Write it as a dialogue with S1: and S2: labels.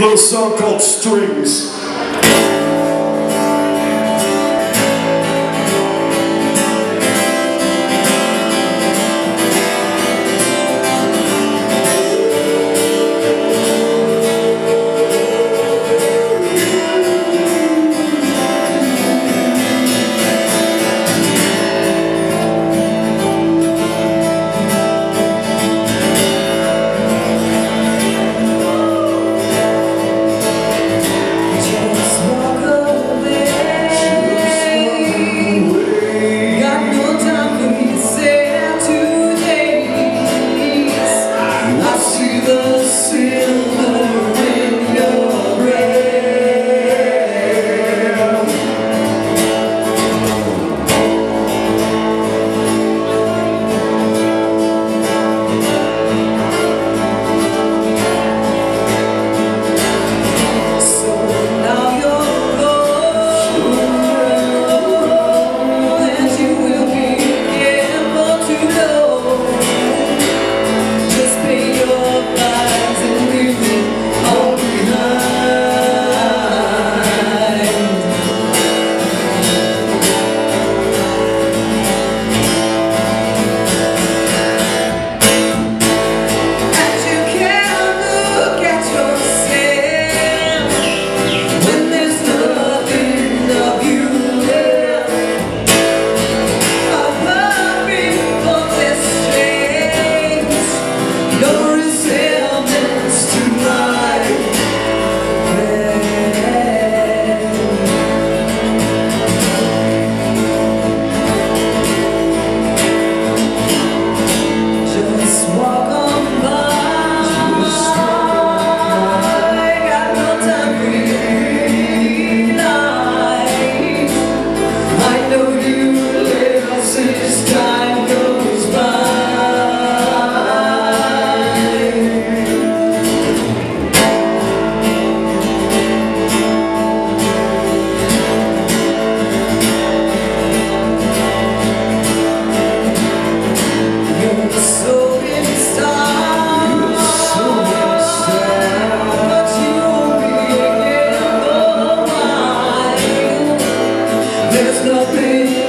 S1: little song called Strings. be